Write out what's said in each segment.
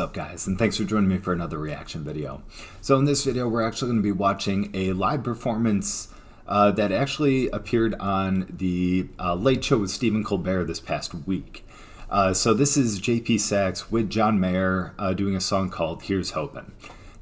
up guys and thanks for joining me for another reaction video. So in this video we're actually going to be watching a live performance uh, that actually appeared on the uh, Late Show with Stephen Colbert this past week. Uh, so this is JP Saxe with John Mayer uh, doing a song called Here's Hopin'.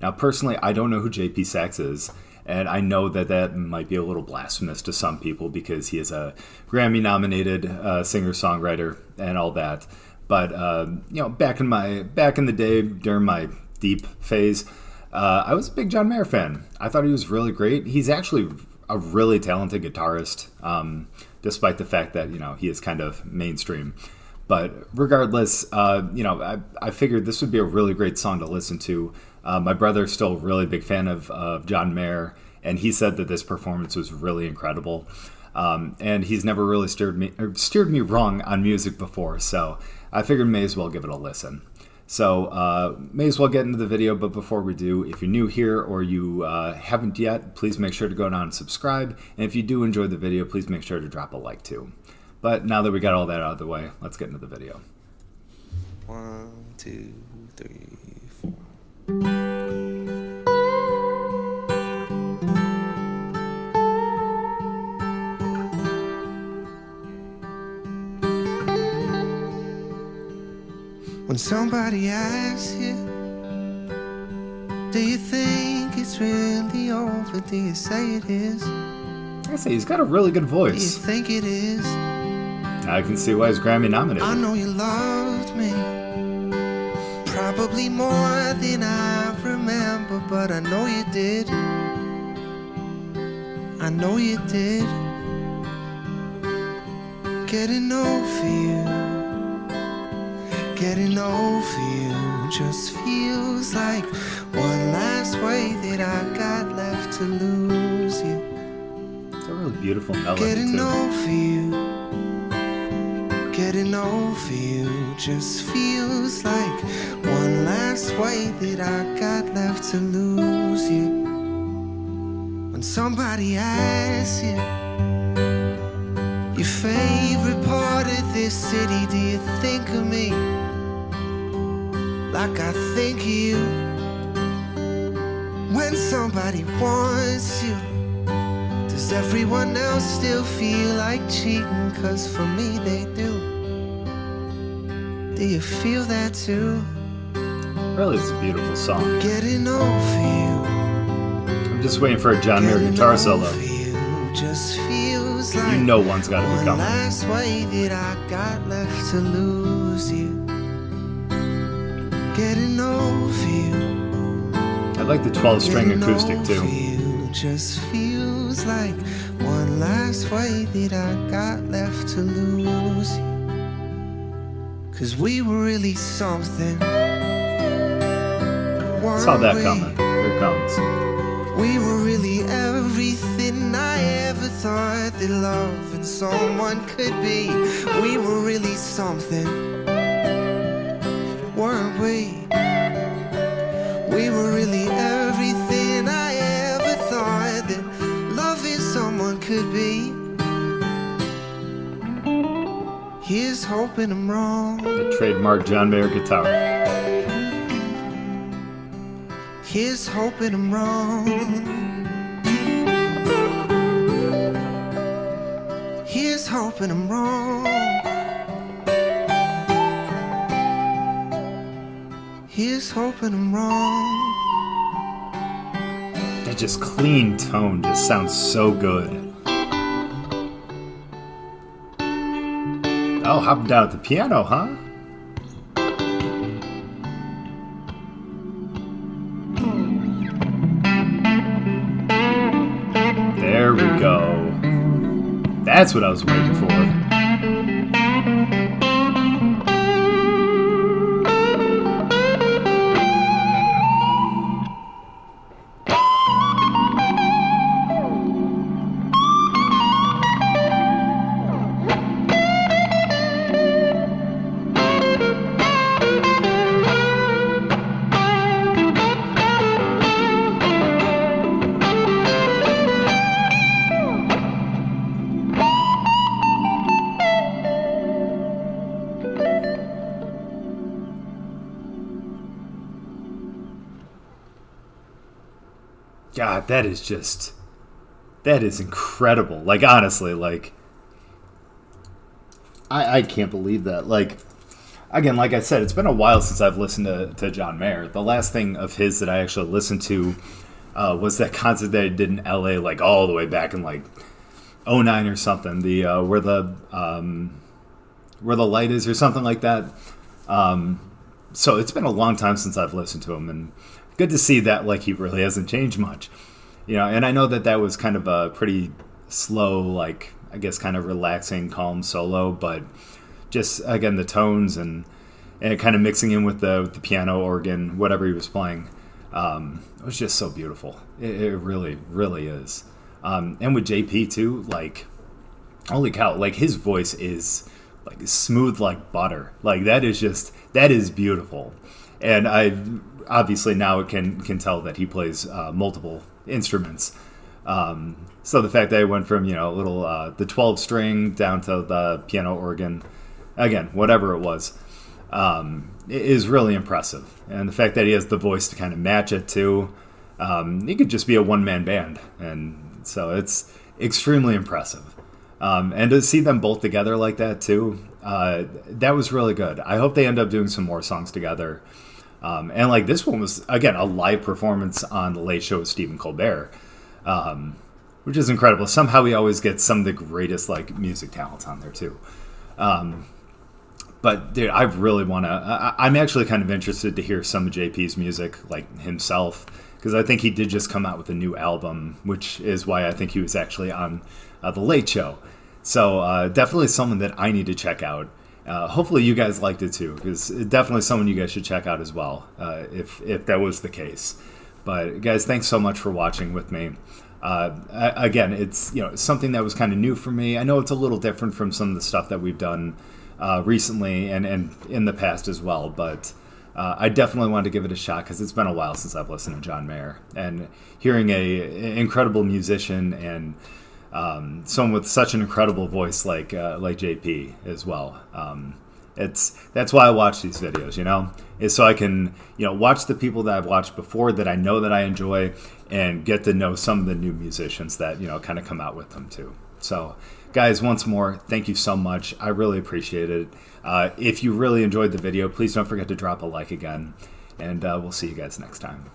Now personally I don't know who JP Saxe is and I know that that might be a little blasphemous to some people because he is a Grammy nominated uh, singer-songwriter and all that. But uh, you know, back in my back in the day during my deep phase, uh, I was a big John Mayer fan. I thought he was really great. He's actually a really talented guitarist, um, despite the fact that you know he is kind of mainstream. But regardless, uh, you know, I, I figured this would be a really great song to listen to. Uh, my brother's still a really big fan of, of John Mayer, and he said that this performance was really incredible. Um, and he's never really steered me steered me wrong on music before, so I figured may as well give it a listen. So uh, may as well get into the video, but before we do, if you're new here or you uh, haven't yet, please make sure to go down and subscribe. And if you do enjoy the video, please make sure to drop a like too. But now that we got all that out of the way, let's get into the video. One, two, three, four. When somebody asks you, do you think it's really over? Do you say it is? I say he's got a really good voice. Do you think it is? I can see why he's Grammy nominated. I know you loved me, probably more than I remember, but I know you did. I know you did. Getting over you, getting over you just feels like one last way that I got left to lose you. It's a really beautiful melody Getting too. over you, getting over you just feels like one last way that I got left to lose you. When somebody asks you your favorite part of this city, do you think of me like I think you? When somebody wants you. Does everyone else still feel like cheating? Cause for me they do. Do you feel that too? Really, it's a beautiful song. Getting over you. I'm just waiting for a John Mayer guitar solo. you like You know one's got to be coming. last way that I got left to lose you. Getting over you. I like the 12 string acoustic too. You just feels like one last way that I got left to lose you. Cause we were really something. Saw that coming. Here it comes. We were really everything I ever thought that loving someone could be. We were really something, weren't we? We were really everything I ever thought that loving someone could be. Here's hoping I'm wrong. The trademark John Mayer guitar. Here's hoping I'm wrong. Here's hoping I'm wrong. Here's hoping I'm wrong. That just clean tone just sounds so good. Oh, hopping down at the piano, huh? There we go. That's what I was waiting for. God, that is just that is incredible. Like honestly, like I I can't believe that. Like again, like I said, it's been a while since I've listened to, to John Mayer. The last thing of his that I actually listened to uh, was that concert that he did in LA, like all the way back in like 09 or something. The uh, where the um, where the light is or something like that. Um, so it's been a long time since I've listened to him, and good to see that like he really hasn't changed much. You know, and I know that that was kind of a pretty slow, like I guess, kind of relaxing, calm solo, but just again the tones and and kind of mixing in with the with the piano, organ, whatever he was playing. Um, it was just so beautiful. It, it really, really is. Um, and with JP too, like, holy cow! Like his voice is like smooth like butter. Like that is just that is beautiful. And I obviously now it can can tell that he plays uh, multiple instruments. Um, so the fact that I went from you know a little uh, the twelve string down to the piano organ, again whatever it was, um, is really impressive. And the fact that he has the voice to kind of match it too, um, he could just be a one man band, and so it's extremely impressive. Um, and to see them both together like that too, uh, that was really good. I hope they end up doing some more songs together. Um, and like this one was again a live performance on the Late Show with Stephen Colbert, um, which is incredible. Somehow he always gets some of the greatest like music talents on there too. Um, but dude, I really want to. I'm actually kind of interested to hear some of JP's music, like himself, because I think he did just come out with a new album, which is why I think he was actually on uh, the Late Show. So uh, definitely someone that I need to check out. Uh, hopefully you guys liked it too, because definitely someone you guys should check out as well, uh, if if that was the case. But guys, thanks so much for watching with me. Uh, again, it's you know something that was kind of new for me. I know it's a little different from some of the stuff that we've done uh, recently and and in the past as well, but. Uh, I definitely wanted to give it a shot because it's been a while since I've listened to John Mayer and hearing a, a incredible musician and um, someone with such an incredible voice like uh, like JP as well. Um, it's that's why I watch these videos, you know, is so I can you know watch the people that I've watched before that I know that I enjoy and get to know some of the new musicians that you know kind of come out with them too. So, guys, once more, thank you so much. I really appreciate it. Uh, if you really enjoyed the video, please don't forget to drop a like again, and uh, we'll see you guys next time.